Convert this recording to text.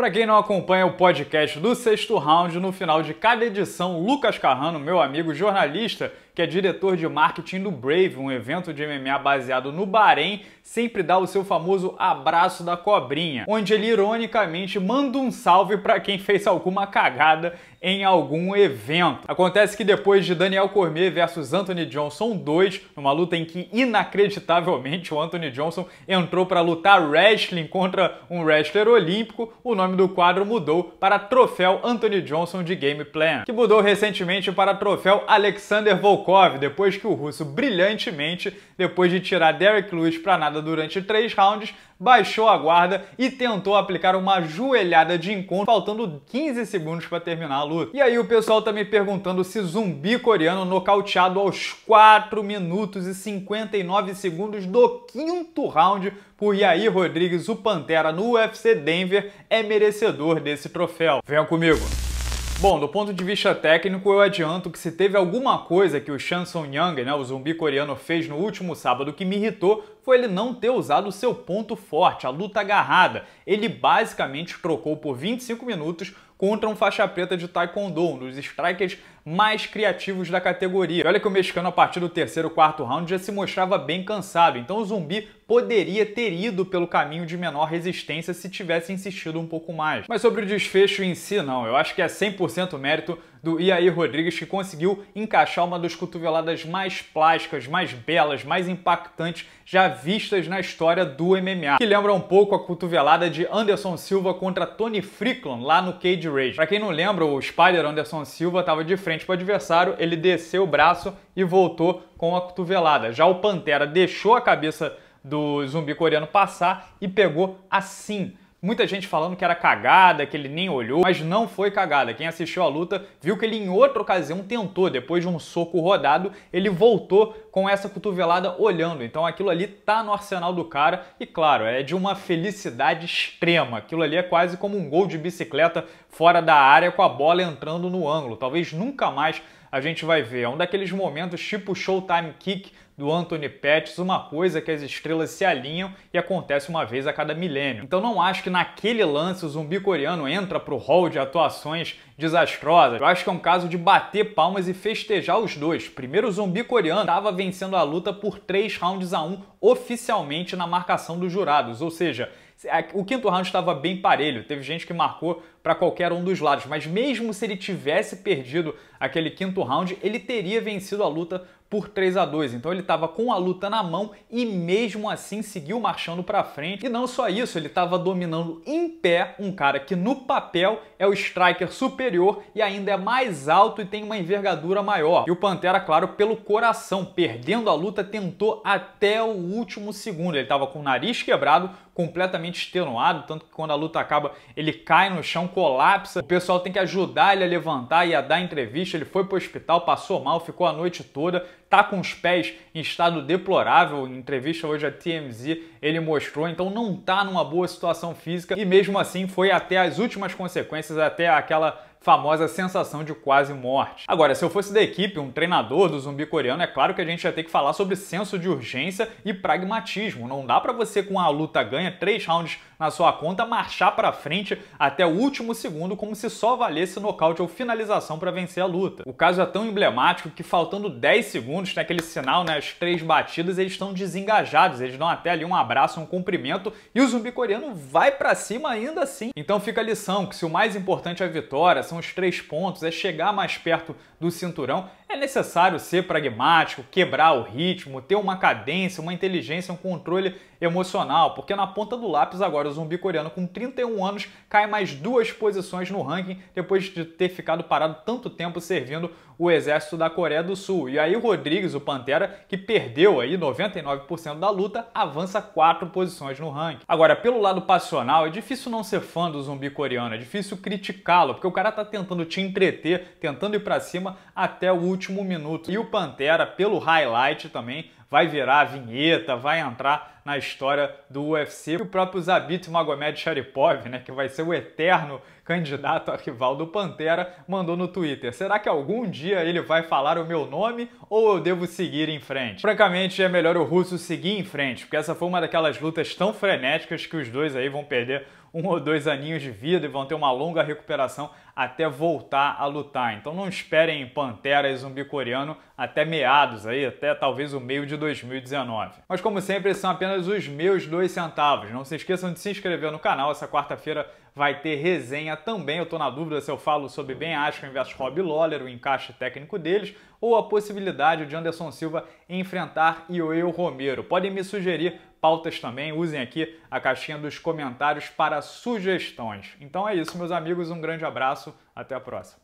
para quem não acompanha o podcast do Sexto Round, no final de cada edição, Lucas Carrano, meu amigo jornalista, que é diretor de marketing do Brave, um evento de MMA baseado no Bahrein, sempre dá o seu famoso abraço da cobrinha, onde ele ironicamente manda um salve para quem fez alguma cagada em algum evento. Acontece que depois de Daniel Cormier versus Anthony Johnson 2, numa luta em que inacreditavelmente o Anthony Johnson entrou para lutar wrestling contra um wrestler olímpico, o nome do quadro mudou para Troféu Anthony Johnson de Game Plan, que mudou recentemente para Troféu Alexander Volkov, depois que o russo brilhantemente, depois de tirar Derek Lewis para nada durante três rounds, baixou a guarda e tentou aplicar uma joelhada de encontro, faltando 15 segundos para terminar a luta. E aí o pessoal tá me perguntando se zumbi coreano nocauteado aos 4 minutos e 59 segundos do quinto round por Yair Rodrigues, o Pantera, no UFC Denver, é merecedor desse troféu. Venha comigo! Bom, do ponto de vista técnico, eu adianto que se teve alguma coisa que o Shanson Young, né, o zumbi coreano, fez no último sábado que me irritou, foi ele não ter usado o seu ponto forte, a luta agarrada. Ele basicamente trocou por 25 minutos contra um faixa preta de Taekwondo, um dos strikers mais criativos da categoria. olha que o mexicano, a partir do terceiro, quarto round, já se mostrava bem cansado, então o zumbi poderia ter ido pelo caminho de menor resistência se tivesse insistido um pouco mais. Mas sobre o desfecho em si, não. Eu acho que é 100% mérito do Iair Rodrigues que conseguiu encaixar uma das cotoveladas mais plásticas, mais belas, mais impactantes já vistas na história do MMA, que lembra um pouco a cotovelada de Anderson Silva contra Tony Frickland lá no Cage Rage. Para quem não lembra, o Spider Anderson Silva estava de frente para o adversário, ele desceu o braço e voltou com a cotovelada. Já o Pantera deixou a cabeça do zumbi coreano passar e pegou assim Muita gente falando que era cagada, que ele nem olhou, mas não foi cagada. Quem assistiu a luta viu que ele em outra ocasião tentou, depois de um soco rodado, ele voltou com essa cotovelada olhando. Então aquilo ali tá no arsenal do cara e claro, é de uma felicidade extrema. Aquilo ali é quase como um gol de bicicleta fora da área com a bola entrando no ângulo. Talvez nunca mais a gente vai ver. É um daqueles momentos tipo Showtime Kick do Anthony Pettis, uma coisa que as estrelas se alinham e acontece uma vez a cada milênio. Então não acho que naquele lance o zumbi coreano entra pro hall de atuações desastrosas. Eu acho que é um caso de bater palmas e festejar os dois. Primeiro o zumbi coreano estava vencendo a luta por 3 rounds a 1 oficialmente na marcação dos jurados, ou seja, o quinto round estava bem parelho, teve gente que marcou para qualquer um dos lados, mas mesmo se ele tivesse perdido aquele quinto round, ele teria vencido a luta por 3 a 2. Então ele estava com a luta na mão e mesmo assim seguiu marchando para frente. E não só isso, ele estava dominando em pé um cara que no papel é o striker superior e ainda é mais alto e tem uma envergadura maior. E o Pantera, claro, pelo coração, perdendo a luta, tentou até o último segundo. Ele estava com o nariz quebrado, completamente extenuado, tanto que quando a luta acaba, ele cai no chão, colapsa. O pessoal tem que ajudar ele a levantar e a dar entrevista. Ele foi para o hospital, passou mal, ficou a noite toda, tá com os pés em estado deplorável. Em entrevista hoje a TMZ, ele mostrou, então não tá numa boa situação física e mesmo assim foi até as últimas consequências, até aquela famosa sensação de quase morte. Agora, se eu fosse da equipe, um treinador do zumbi coreano, é claro que a gente ia ter que falar sobre senso de urgência e pragmatismo. Não dá para você com a luta ganha três rounds na sua conta marchar para frente até o último segundo como se só valesse nocaute ou finalização para vencer a luta. O caso é tão emblemático que faltando 10 segundos, tem aquele sinal, né, as três batidas, eles estão desengajados, eles dão até ali um abraço, um cumprimento e o zumbi coreano vai para cima ainda assim. Então fica a lição que se o mais importante é a vitória, são os três pontos, é chegar mais perto do cinturão, é necessário ser pragmático, quebrar o ritmo, ter uma cadência, uma inteligência, um controle emocional, porque na ponta do lápis agora o zumbi coreano com 31 anos cai mais duas posições no ranking depois de ter ficado parado tanto tempo servindo o exército da Coreia do Sul. E aí o Rodrigues, o Pantera, que perdeu aí 99% da luta, avança quatro posições no ranking. Agora, pelo lado passional, é difícil não ser fã do zumbi coreano, é difícil criticá-lo, porque o cara tá tentando te entreter, tentando ir para cima até o último minuto. E o Pantera, pelo highlight também, vai virar a vinheta, vai entrar na história do UFC. E o próprio Zabit Magomed Sharipov, né, que vai ser o eterno candidato a rival do Pantera, mandou no Twitter: será que algum dia ele vai falar o meu nome ou eu devo seguir em frente? Francamente, é melhor o russo seguir em frente, porque essa foi uma daquelas lutas tão frenéticas que os dois aí vão perder um ou dois aninhos de vida e vão ter uma longa recuperação até voltar a lutar. Então não esperem Pantera e zumbi coreano até meados aí, até talvez o meio de 2019. Mas como sempre, são apenas os meus dois centavos. Não se esqueçam de se inscrever no canal. Essa quarta-feira vai ter resenha também. Eu tô na dúvida se eu falo sobre Ben Askren versus Rob Lawler, o encaixe técnico deles, ou a possibilidade de Anderson Silva enfrentar Ioel Romero. Podem me sugerir pautas também, usem aqui a caixinha dos comentários para sugestões. Então é isso, meus amigos, um grande abraço, até a próxima.